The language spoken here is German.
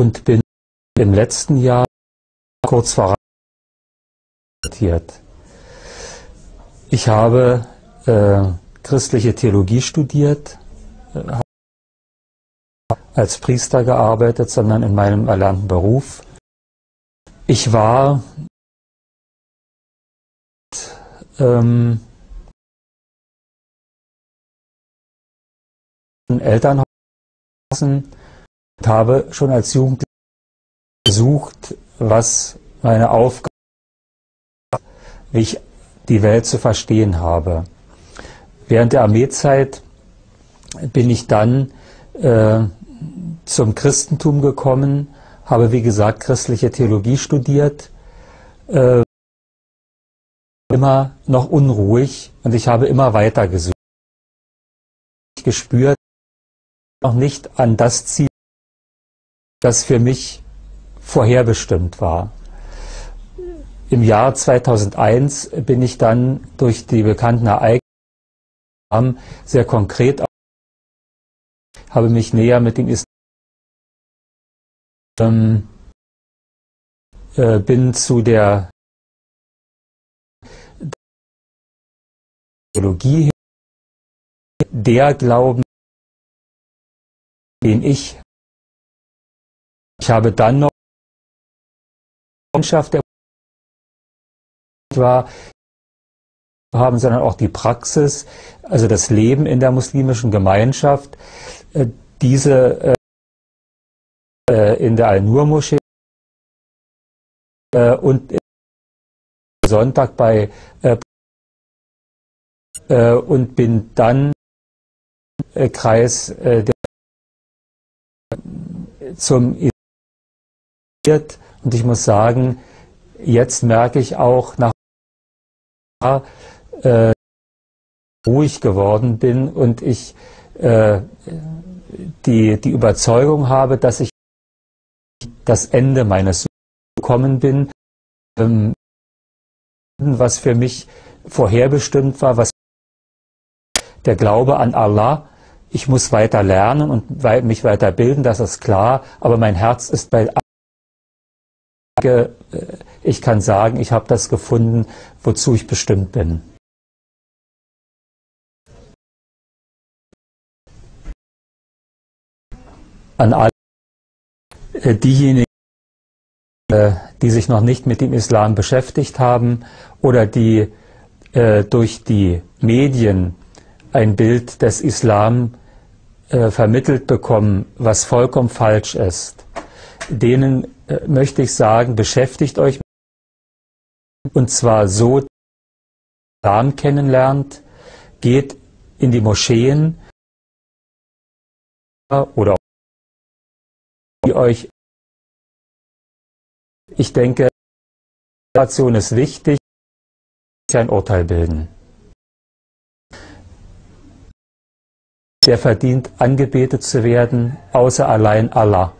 und bin im letzten Jahr kurz vor Ich habe äh, christliche Theologie studiert, äh, als Priester gearbeitet, sondern in meinem erlernten Beruf. Ich war ähm, Elternhaus und habe schon als Jugendlicher gesucht, was meine Aufgabe, wie ich die Welt zu verstehen habe. Während der Armeezeit bin ich dann äh, zum Christentum gekommen, habe wie gesagt christliche Theologie studiert, äh, immer noch unruhig und ich habe immer weiter gesucht. Ich gespürt, noch nicht an das Ziel, das für mich vorherbestimmt war. Im Jahr 2001 bin ich dann durch die bekannten Ereignisse sehr konkret habe mich näher mit dem Islam ähm, äh, bin zu der Theologie der Glauben, den ich ich habe dann noch Freundschaft der war haben, sondern auch die Praxis, also das Leben in der muslimischen Gemeinschaft, äh, diese äh, äh, in der Al-Nur-Moschee und Sonntag bei und bin dann Kreis der zum und ich muss sagen, jetzt merke ich auch nach äh, ruhig geworden bin und ich äh, die, die Überzeugung habe, dass ich das Ende meines gekommen bin, ähm, was für mich vorherbestimmt war, was der Glaube an Allah. Ich muss weiter lernen und mich weiter bilden, das ist klar, aber mein Herz ist bei ich kann sagen, ich habe das gefunden, wozu ich bestimmt bin. An alle äh, diejenigen, äh, die sich noch nicht mit dem Islam beschäftigt haben oder die äh, durch die Medien ein Bild des Islam vermittelt bekommen, was vollkommen falsch ist, denen äh, möchte ich sagen, beschäftigt euch und zwar so, Islam kennenlernt, geht in die Moscheen oder die euch ich denke, Situation ist wichtig, ein Urteil bilden. Der verdient, angebetet zu werden, außer allein Allah.